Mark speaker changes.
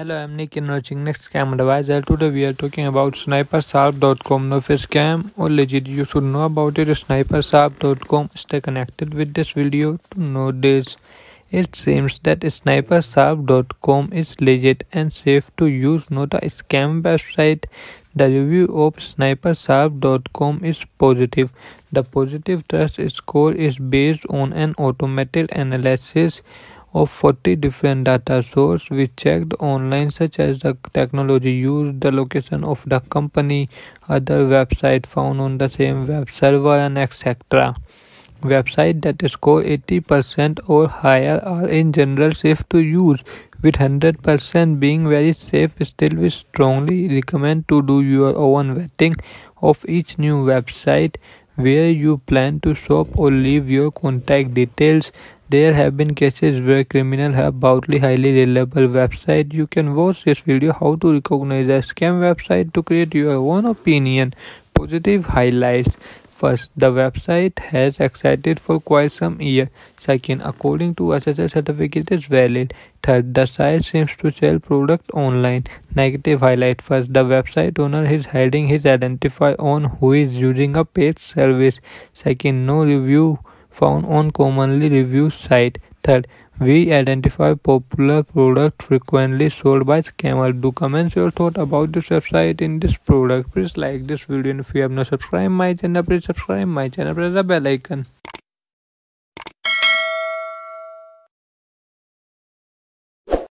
Speaker 1: Hello, I'm Nick and watching Next Scam Advisor. Today we are talking about SniperSharp.com. No, it's scam or legit, you should know about it. SniperSharp.com. Stay connected with this video to know this. It seems that SniperSharp.com is legit and safe to use, not a scam website. The review of SniperSharp.com is positive. The positive trust score is based on an automated analysis of 40 different data sources. We checked online such as the technology used the location of the company other website found on the same web server and etc websites that score 80% or higher are in general safe to use with 100% being very safe. Still we strongly recommend to do your own vetting of each new website where you plan to shop or leave your contact details there have been cases where criminals have bought highly reliable website. You can watch this video how to recognize a scam website to create your own opinion. Positive highlights. First, the website has existed for quite some years. Second, according to SSL certificate is valid. Third, the site seems to sell product online. Negative highlight. First, the website owner is hiding his identify on WHOIS using a paid service. Second, no review found on commonly reviewed site. Third, we identify popular product frequently sold by scammers. Do comment your thought about this website in this product. Please like this video and if you have not subscribed my channel, please subscribe my channel. Press the bell icon.